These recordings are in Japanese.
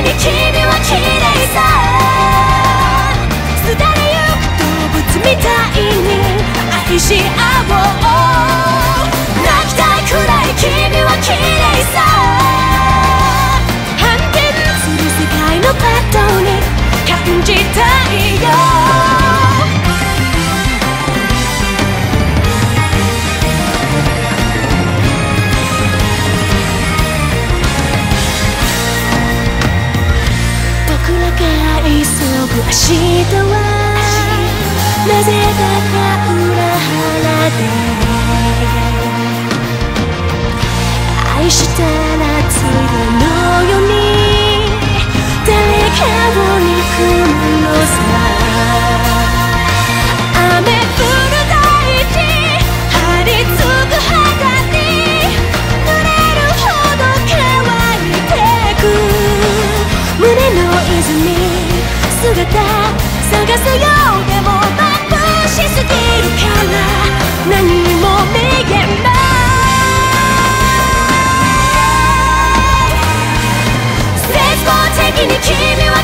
君は綺麗さすだれゆく動物みたいに愛し合おう。明日はなぜだか裏腹で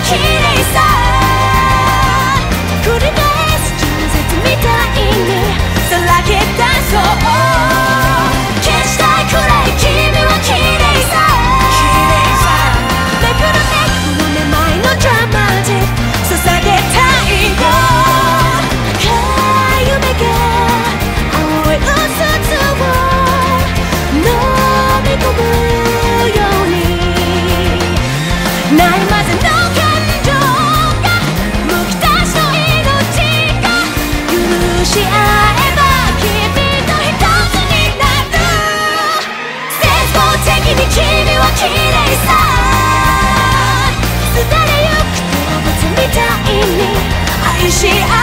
keep she